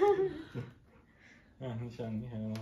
嗯，你想，你想要什？